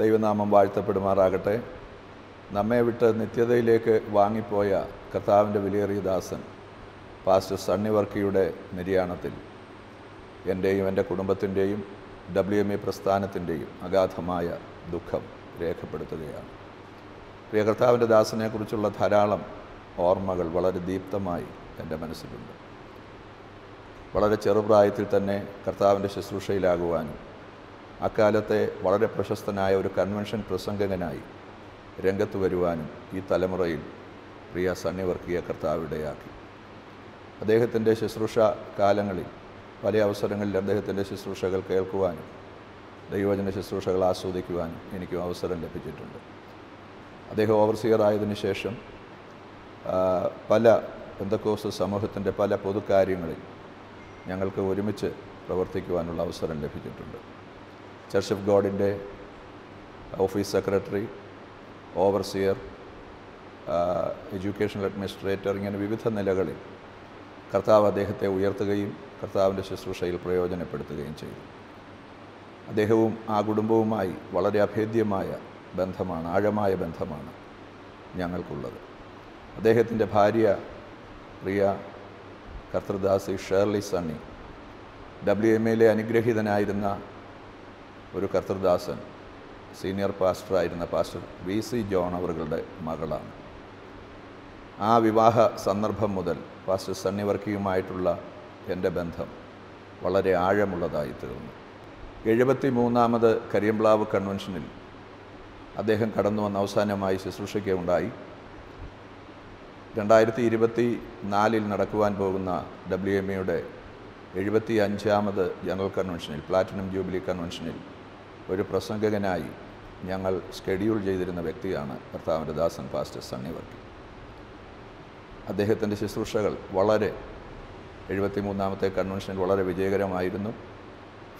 ദൈവനാമം വാഴ്ത്തപ്പെടുമാറാകട്ടെ. നമ്മെ വിട്ട് നിത്യതയിലേക്ക് വാങ്ങിപ്പോയ കർത്താവിന്റെ വിലയേറിയ ദാസൻ പാസ്റ്റർ സണ്ണി വർക്കിയുടെ നിര്യാണത്തിൽ എന്റെയും എന്റെ കുടുംബത്തിന്റെയും ഡബ്ല്യു എം ഇ പ്രസ്ഥാനത്തിന്റെയും അഗാധമായ ദുഃഖം രേഖപ്പെടുത്തുകയാണ്. പ്രിയ കർത്താവിന്റെ ദാസനെക്കുറിച്ചുള്ള ധാരാളം ഓർമ്മകൾ വളരെ ദീപ്തമായി എന്റെ മനസ്സിലുണ്ട്. വളരെ ചെറുപ്രായത്തിൽ തന്നെ കർത്താവിന്റെ ശുശ്രൂഷയിലാകുവാനും അക്കാലത്തെ വളരെ പ്രശസ്തനായ ഒരു കൺവെൻഷൻ പ്രസംഗകനായി രംഗത്ത് വരുവാനും ഈ തലമുറയിൽ പ്രിയ സണ്ണി വർക്കിയ കർത്താവ് ഇടയാക്കി അദ്ദേഹത്തിന്റെ ശുശ്രൂഷ കാലങ്ങളിൽ പല അവസരങ്ങളിൽ അദ്ദേഹത്തിന്റെ ശുശ്രൂഷകൾ കേൾക്കുവാനും ദൈവജന ശുശ്രൂഷകൾ ആസ്വദിക്കുവാനും എനിക്കും അവസരം ലഭിച്ചിട്ടുണ്ട്. അദ്ദേഹം ഓവർസിയർ ആയതിനു ശേഷം പല പെന്തക്കോസ് സമൂഹത്തിന്റെ പല പൊതുകാര്യങ്ങളിൽ ഞങ്ങൾക്ക് ഒരുമിച്ച് പ്രവർത്തിക്കുവാനുള്ള അവസരം ലഭിച്ചിട്ടുണ്ട്. Church of ഗോഡിന്റെ office secretary overseer educational administrator ഇങ്ങനെ വിവിധ നിലകളിൽ കർത്താവ് അദ്ദേഹത്തെ ഉയർത്തുകയും കർത്താവിന്റെ ശുശ്രൂഷയിൽ പ്രയോജനപ്പെടുത്തുകയും ചെയ്തു. അദ്ദേഹവും ആ കുടുംബവുമായി വളരെ അഭേദ്യമായ ബന്ധമാണ് ആഴമായ ബന്ധമാണ് ഞങ്ങൾക്കുള്ളത്. അദ്ദേഹത്തിന്റെ ഭാര്യ പ്രിയ കർത്തൃദാസി ഷേർലി സണ്ണി ഡബ്ല്യു എം എയിലെ അനുഗ്രഹീതനായിരുന്ന ഒരു കർത്തൃദാസൻ സീനിയർ പാസ്റ്ററായിരുന്ന പാസ്റ്റർ വി സി ജോൺ അവരുടെ മകളാണ്. ആ വിവാഹ സന്ദർഭം മുതൽ പാസ്റ്റർ സണ്ണി വർക്കിയുമായിട്ടുള്ള എന്റെ ബന്ധം വളരെ ആഴമുള്ളതായി തീർന്നു. എഴുപത്തി മൂന്നാമത് കരിയംപ്ലാവ് കൺവെൻഷനിൽ അദ്ദേഹം കടന്നു വന്ന അവസാനമായി ശുശ്രൂഷയ്ക്കുണ്ടായി രണ്ടായിരത്തി ഇരുപത്തി നാലിൽ നടക്കുവാൻ പോകുന്ന ഡബ്ല്യു എം എയുടെ എഴുപത്തി അഞ്ചാമത് ജനറൽ കൺവെൻഷനിൽ പ്ലാറ്റിനം ജൂബിലി കൺവെൻഷനിൽ ഒരു പ്രസംഗകനായി ഞങ്ങൾ ഷെഡ്യൂൾ ചെയ്തിരുന്ന വ്യക്തിയാണ് കർത്താവിന്റെ ദാസൻ പാസ്റ്റർ സണ്ണി വർക്കി അദ്ദേഹത്തിന്റെ ശുശ്രൂഷകൾ വളരെ എഴുപത്തി മൂന്നാമത്തെ കൺവെൻഷനിൽ വളരെ വിജയകരമായിരുന്നു.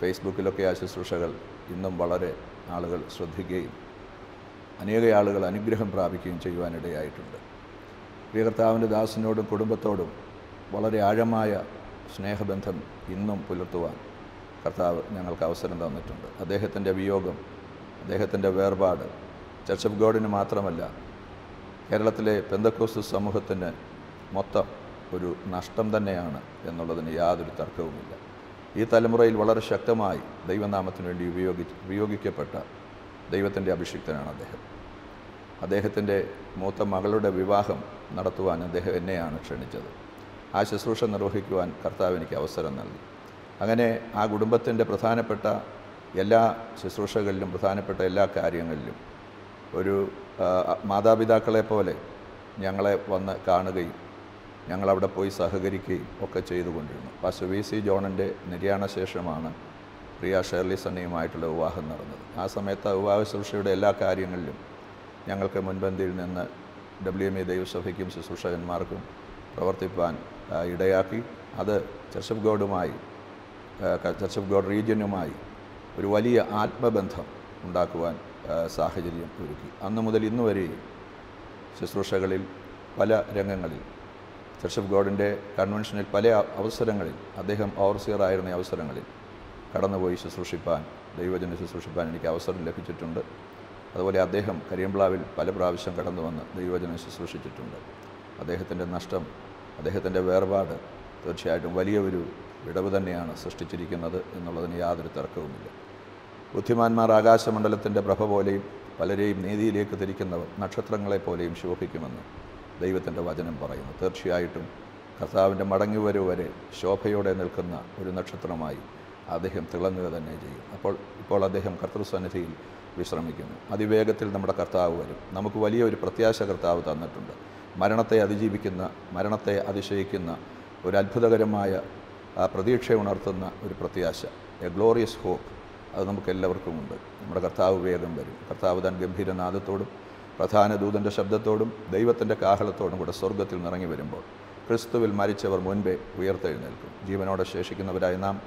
ഫേസ്ബുക്കിലൊക്കെ ആ ശുശ്രൂഷകൾ ഇന്നും വളരെ ആളുകൾ ശ്രദ്ധിക്കുകയും അനേക ആളുകൾ അനുഗ്രഹം പ്രാപിക്കുകയും ചെയ്യുവാനിടയായിട്ടുണ്ട്. പ്രിയ കർത്താവിന്റെ ദാസനോടും കുടുംബത്തോടും വളരെ ആഴമായ സ്നേഹബന്ധം ഇന്നും പുലർത്തുവാൻ കർത്താവ് ഞങ്ങൾക്ക് അവസരം തന്നിട്ടുണ്ട്. അദ്ദേഹത്തിന്റെ വിയോഗം അദ്ദേഹത്തിന്റെ വേർപാട് ചർച്ച് ഓഫ് ഗോഡിന് മാത്രമല്ല കേരളത്തിലെ പെന്തക്കോസ് സമൂഹത്തിന് മൊത്തം ഒരു നഷ്ടം തന്നെയാണ് എന്നുള്ളതിന് യാതൊരു തർക്കവുമില്ല. ഈ തലമുറയിൽ വളരെ ശക്തമായി ദൈവനാമത്തിന് വേണ്ടി ഉപയോഗി ഉപയോഗിക്കപ്പെട്ട ദൈവത്തിന്റെ അഭിഷിക്തനാണ് അദ്ദേഹം. അദ്ദേഹത്തിന്റെ മൂത്ത മകളുടെ വിവാഹം നടത്തുവാൻ അദ്ദേഹം എന്നെയാണ് ക്ഷണിച്ചത്. ആ ശുശ്രൂഷ നിർവഹിക്കുവാൻ കർത്താവ് എനിക്ക് അവസരം നൽകി. അങ്ങനെ ആ കുടുംബത്തിന്റെ പ്രധാനപ്പെട്ട എല്ലാ ശുശ്രൂഷകളിലും പ്രധാനപ്പെട്ട എല്ലാ കാര്യങ്ങളിലും ഒരു മാതാപിതാക്കളെ പോലെ ഞങ്ങളെ വന്ന് കാണുകയും ഞങ്ങളവിടെ പോയി സഹകരിക്കുകയും ഒക്കെ ചെയ്തുകൊണ്ടിരുന്നു. പാസ്റ്റർ വി സി ജോണിന്റെ നിര്യാണ ശേഷമാണ് പ്രിയ ഷേർലി സണ്ണിയുമായിട്ടുള്ള വിവാഹം നടന്നത്. ആ സമയത്ത് വിവാഹ ശുശ്രൂഷയുടെ എല്ലാ കാര്യങ്ങളിലും ഞങ്ങൾക്ക് മുൻപന്തിയിൽ നിന്ന് ഡബ്ല്യു എം ഇ ദൈവസഭയ്ക്കും ശുശ്രൂഷകന്മാർക്കും പ്രവർത്തിപ്പാൻ ഇടയാക്കി. അത് ചർച്ച് ഗോഡുമായി ചർച്ച് ഓഫ് ഗോഡ് റീജിയനുമായി ഒരു വലിയ ആത്മബന്ധം ഉണ്ടാക്കുവാൻ സാഹചര്യം ഒരുക്കി. അന്ന് മുതൽ ഇന്ന് വരെയും ശുശ്രൂഷകളിൽ പല രംഗങ്ങളിൽ ചർച്ച് ഓഫ് ഗോഡിന്റെ കൺവെൻഷനിൽ പല അവസരങ്ങളിൽ അദ്ദേഹം ഓവർസിയറായിരുന്ന അവസരങ്ങളിൽ കടന്നുപോയി ശുശ്രൂഷിപ്പാൻ ദൈവജന ശുശ്രൂഷിപ്പാൻ എനിക്ക് അവസരം ലഭിച്ചിട്ടുണ്ട്. അതുപോലെ അദ്ദേഹം കരിയമ്പ്ലാവിൽ പല പ്രാവശ്യം കടന്നു വന്ന് ദൈവജനം ശുശ്രൂഷിച്ചിട്ടുണ്ട്. അദ്ദേഹത്തിന്റെ നഷ്ടം അദ്ദേഹത്തിന്റെ വേർപാട് തീർച്ചയായിട്ടും വലിയ ഒരു വിടവ് തന്നെയാണ് സൃഷ്ടിച്ചിരിക്കുന്നത് എന്നുള്ളതിന് യാതൊരു തർക്കവുമില്ല. ബുദ്ധിമാന്മാർ ആകാശമണ്ഡലത്തിന്റെ പ്രഭ പോലെയും പലരെയും നീതിയിലേക്ക് തിരിക്കുന്നവർ നക്ഷത്രങ്ങളെപ്പോലെയും ശോഭിക്കുമെന്ന് ദൈവത്തിന്റെ വചനം പറയുന്നു. തീർച്ചയായിട്ടും കർത്താവിന്റെ മടങ്ങിവരവ് വരെ ശോഭയോടെ നിൽക്കുന്ന ഒരു നക്ഷത്രമായി അദ്ദേഹം തിളങ്ങുക തന്നെ ചെയ്യും. അപ്പോൾ ഇപ്പോൾ അദ്ദേഹം കർത്തൃസന്നിധിയിൽ വിശ്രമിക്കുന്നു. അതിവേഗത്തിൽ നമ്മുടെ കർത്താവ് വരും. നമുക്ക് വലിയൊരു പ്രത്യാശ കർത്താവ് തന്നിട്ടുണ്ട്. മരണത്തെ അതിജീവിക്കുന്ന മരണത്തെ അതിശയിക്കുന്ന ഒരു അത്ഭുതകരമായ ആ പ്രതീക്ഷ ഉണർത്തുന്ന ഒരു പ്രത്യാശ എ ഗ്ലോറിയസ് ഹോപ്പ് അത് നമുക്ക് എല്ലാവർക്കും ഉണ്ട്. നമ്മുടെ കർത്താവ് വേഗം വരും. കർത്താവ് താൻ ഗംഭീരനാഥത്തോടും പ്രധാന ദൂതന്റെ ശബ്ദത്തോടും ദൈവത്തിന്റെ കാഹളത്തോടും കൂടെ സ്വർഗത്തിൽ നിറങ്ങി വരുമ്പോൾ ക്രിസ്തുവിൽ മരിച്ചവർ മുൻപേ ഉയർത്തെഴുന്നേൽക്കും. ജീവനോടെ ശേഷിക്കുന്നവരായി നാം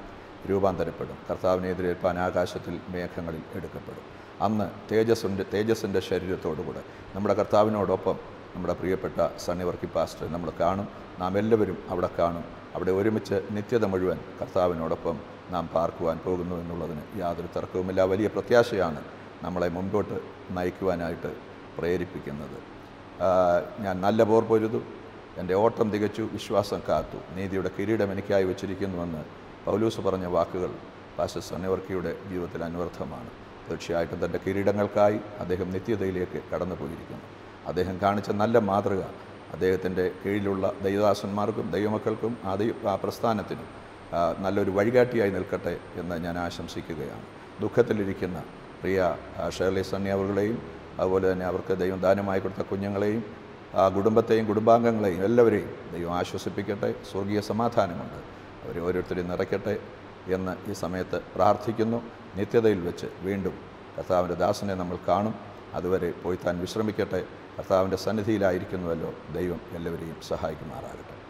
രൂപാന്തരപ്പെടും. കർത്താവിനെ എതിരേൽപ്പാൻ ആകാശത്തിൽ മേഘങ്ങളിൽ എടുക്കപ്പെടും. അന്ന് തേജസ്സിന്റെ തേജസ്സിന്റെ ശരീരത്തോടുകൂടെ നമ്മുടെ കർത്താവിനോടൊപ്പം നമ്മുടെ പ്രിയപ്പെട്ട സണ്ണിവർക്കി പാസ്റ്റർ നമ്മൾ കാണും. നാം എല്ലാവരും അവിടെ കാണും. അവിടെ ഒരുമിച്ച് നിത്യത മുഴുവൻ കർത്താവിനോടൊപ്പം നാം പാർക്കുവാൻ പോകുന്നു എന്നുള്ളതിന് യാതൊരു തർക്കവുമില്ല. വലിയ പ്രത്യാശയാണ് നമ്മളെ മുൻപോട്ട് നയിക്കുവാനായിട്ട് പ്രേരിപ്പിക്കുന്നത്. ഞാൻ നല്ല പോർ പൊരുതു എന്റെ ഓട്ടം തികച്ചു വിശ്വാസം കാത്തു നീതിയുടെ കിരീടം എനിക്കായി വച്ചിരിക്കുന്നുവെന്ന് പൗലൂസ് പറഞ്ഞ വാക്കുകൾ പാസ്റ്റർ സനവർക്കിയുടെ ജീവിതത്തിൽ അന്വർത്ഥമാണ്. തീർച്ചയായിട്ടും തന്റെ കിരീടങ്ങൾക്കായി അദ്ദേഹം നിത്യതയിലേക്ക് കടന്നു പോയിരിക്കുന്നു അദ്ദേഹം കാണിച്ച നല്ല മാതൃക അദ്ദേഹത്തിന്റെ കീഴിലുള്ള ദൈവദാസന്മാർക്കും ദൈവമക്കൾക്കും ആ ദൈവ ആ പ്രസ്ഥാനത്തിനും നല്ലൊരു വഴികാട്ടിയായി നിൽക്കട്ടെ എന്ന് ഞാൻ ആശംസിക്കുകയാണ്. ദുഃഖത്തിലിരിക്കുന്ന പ്രിയ ഷേർലി സണ്ണി അവരുടെയും അതുപോലെ തന്നെ അവർക്ക് ദൈവം ദാനമായി കൊടുത്ത കുഞ്ഞുങ്ങളെയും ആ കുടുംബത്തെയും കുടുംബാംഗങ്ങളെയും എല്ലാവരെയും ദൈവം ആശ്വസിപ്പിക്കട്ടെ സ്വർഗീയ സമാധാനമുണ്ട്. അവരെ ഓരോരുത്തരെയും നിറയ്ക്കട്ടെ എന്ന് ഈ സമയത്ത് പ്രാർത്ഥിക്കുന്നു. നിത്യതയിൽ വെച്ച് വീണ്ടും കർത്താവിന്റെ ദാസനെ നമ്മൾ കാണും. അതുവരെ പോയി താൻ വിശ്രമിക്കട്ടെ. കർത്താവിന്റെ സന്നിധിയിലായിരിക്കുന്നുവല്ലോ ദൈവം എല്ലാവരെയും സഹായിക്കുമാറാകട്ടെ.